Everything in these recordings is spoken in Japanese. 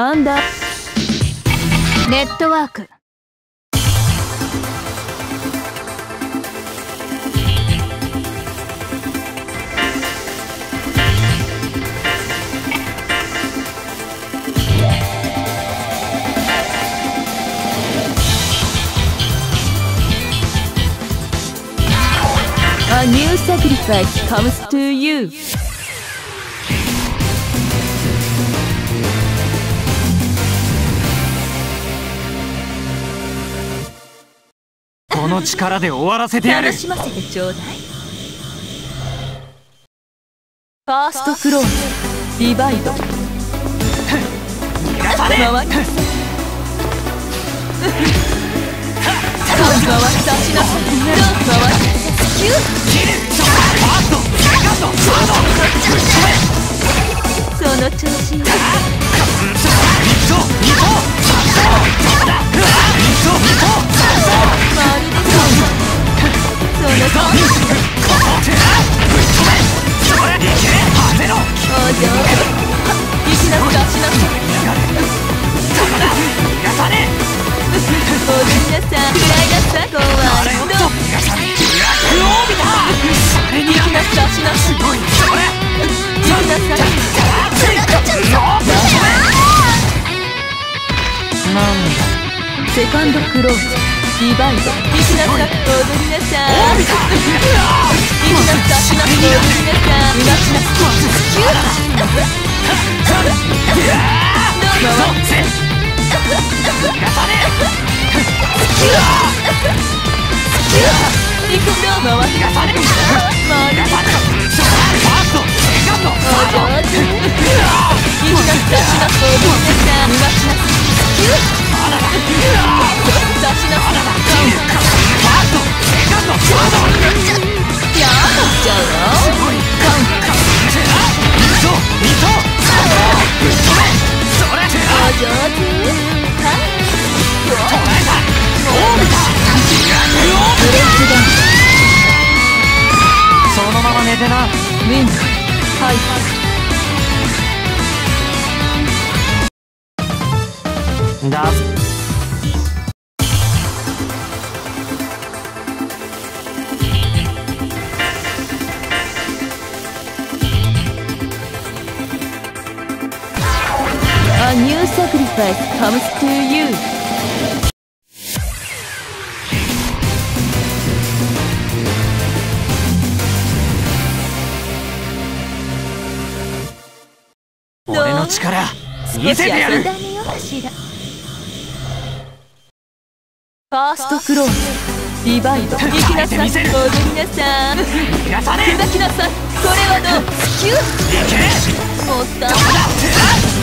アンダーネットワーク A new sacrifice comes to you. この力で終わらせてやる楽しませてちょうだい。ファーストフローディバイド。逃がさね回り。回な。回切るファーストセカンドサードその調子よ。クローズディバイド行きなさい踊りなさい行きなさいしなさい踊りなさい逃がしなさいキュッどうぞ逃がさね行くぞ回り逃がさね回り逃がさねファーストセカンドお上手行きなさいしなさい踊りなさい逃がしなさいキュッまだだ出しなさいファーストセカンドサードやだっちゃうよすごいカウンカウン一走二走三走ぶっ飛べそれはい A new sacrifice comes to you. 俺の力見せてやる。少し遊んであげようかしら。ファーストクローズ、ディバイド、行きなさい、踊りなさい、砕きなさい、これはどう？もったどこだぶっ飛べお嬢一走二走三走ぶっ飛べそれいけ。当てろそれ一走二走三走ぶっ飛べどこだいけ当てろオービ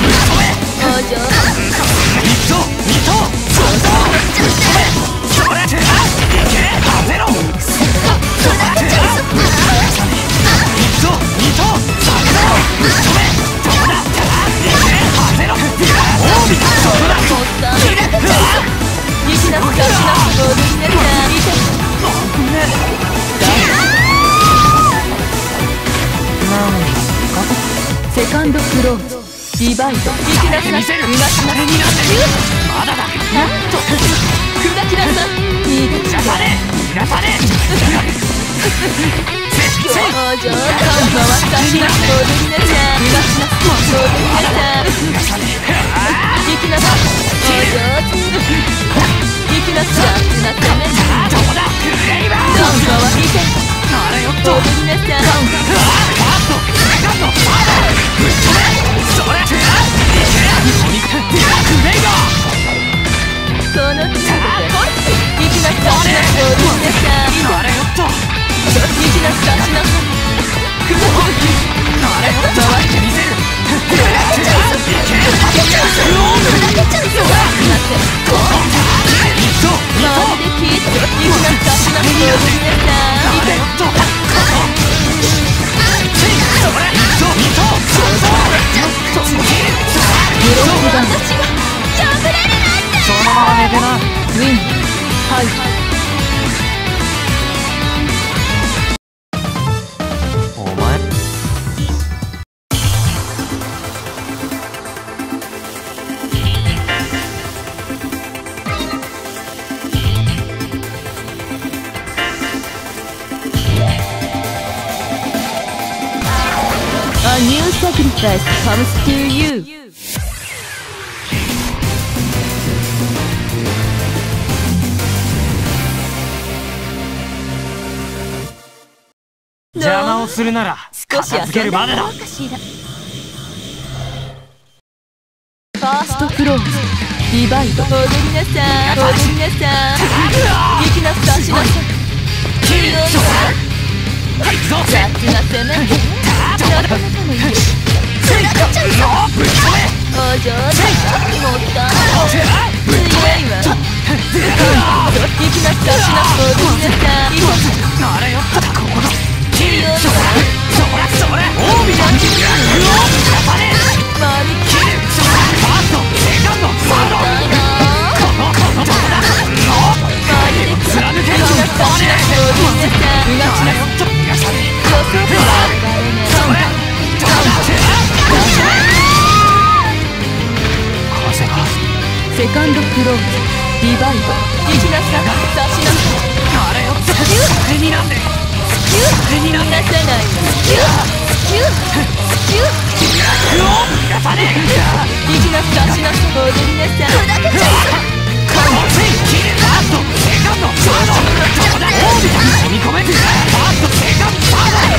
セカンドクローズ、ディバイド、行きなさい、見せる逃がしなさい、まだだなんと砕きなさい。いいで逃がさね逃がさねせせお嬢さん回ったしな踊りなさい逃がしな踊りなさい行きなさいお上手行きなさいなためどこだレイバーどんどん見てあれよっと踊りなさいファーストカンドサードはい comes to you. 邪魔をするなら少し片付けるまでだ。ファーストクローズ。ディバイド踊りなさい。踊りなさい。行きなさいしなさい強いわはい行くぞ。雑な攻めなかなかお上手もったい。ない強いわ行きなさいしなさい踊りなさローズディバイド行きなさい刺しなさいあれよそれになんでキュッそれになんで出せないキュッキュッキュッうおやさね行きなさいしなさ踊りなさ砕けちゃこのせい切るファーストセカンドサードどこだ大見だ踏み込めファーストセカンドサード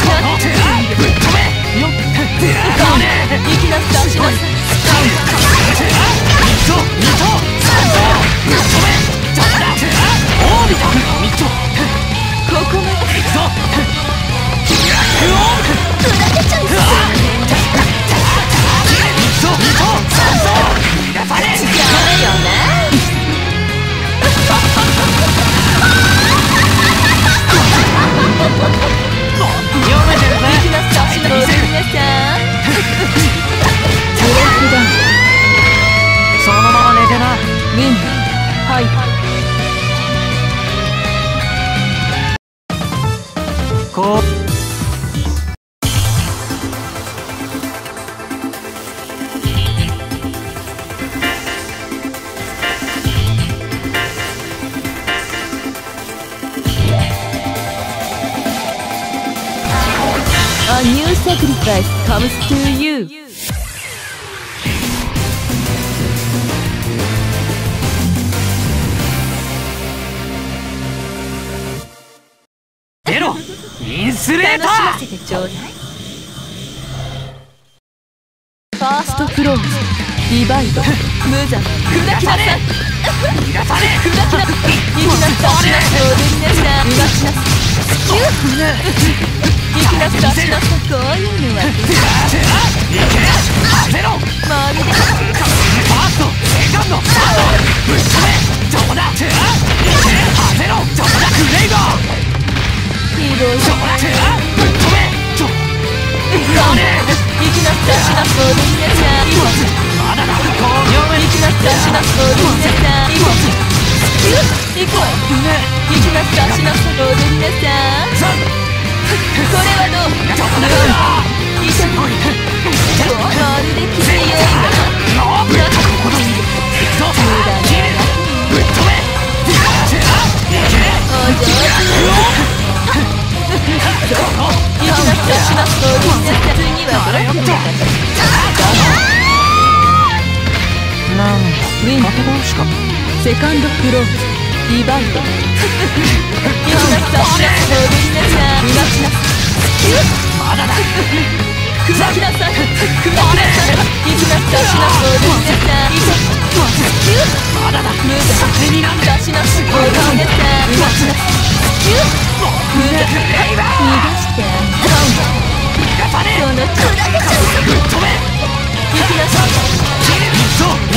この手だぶっ飛べよっだね行きなさしなさ sacrifice comes to you 出ろインスレータ楽しまーせてちょうだいファーストクローズディバイド無残砕きなさい逃がさね砕きなさい行きなさいしなさい踊りなさい逃がしなさいキュッ行きなさいしなさいこういうのはえいけ当てろ周りでファーストセカンドサードぶっ飛べどこだいけ当てろどこだクレイガーひどいどこだぶっ飛べどそうね行きなさいしなさい踊りなさいしなさい踊りなさいキュッ行くわ行きなさいしなさい踊りなさいさこれはどうどこだ痛いまるで強いわのぶっここだ行くぞ切れぶっ飛べお上手行きなさいしなさい踊りなさいけ倒しかセカンドクローズディバイド行きなさいしなさい踊りなさい逃がしなさいまだだ。砕きなさい砕きなさい行きなさいしなさい踊りなさいキュッまだだ。無駄手になんだ出しなさい踊りなさい逃がしなさいキュッ無駄クレイガー逃がして逃がさねその砕けちゃうぶっ飛べ行きなさい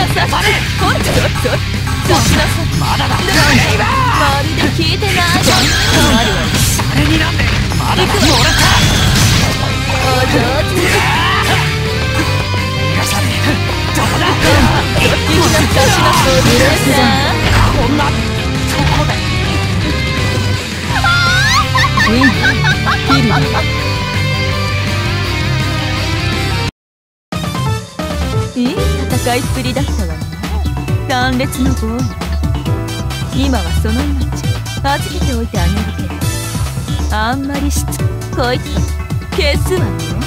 なさい。ほらそそそしなさいまだだまるで聞いてないじゃんるわあれにな。んでまだ行くもらったお上手逃がさねえどこだ。行きなさいしなさい皆さん。こんなとこでウィ使いっぷりだったわね。断裂のボーイ今はその命預けておいてあげるけど。あんまりしつこい。と消すわね。